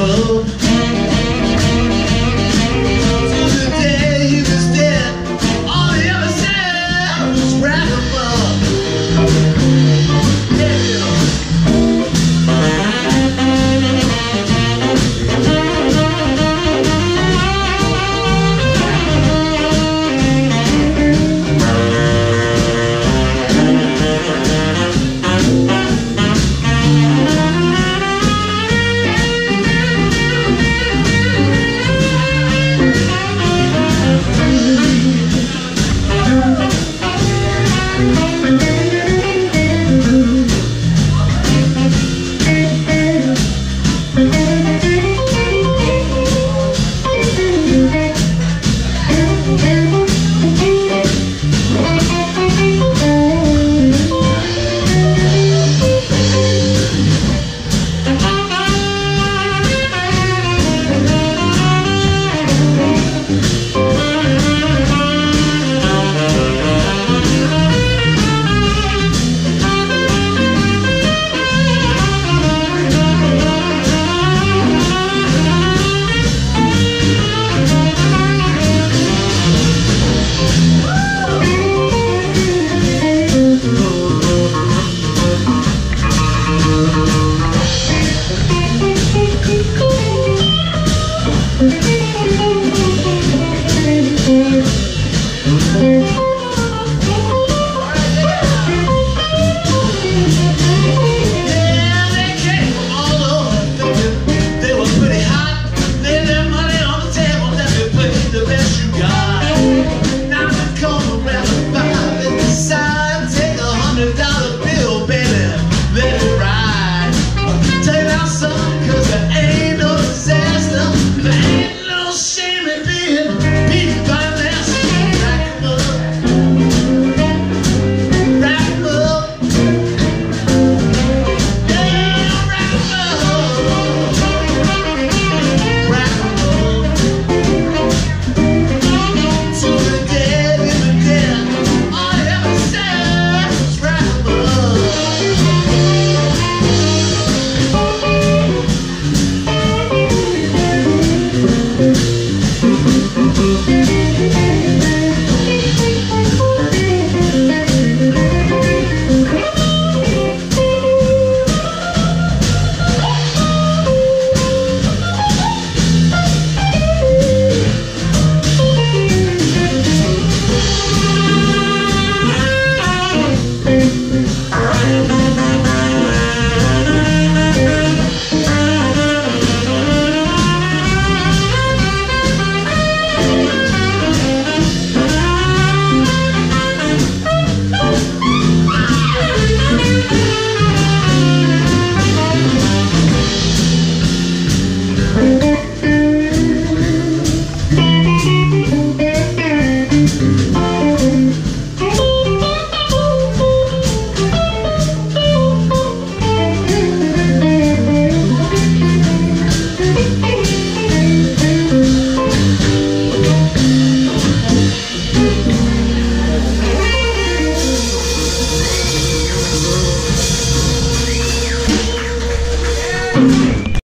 above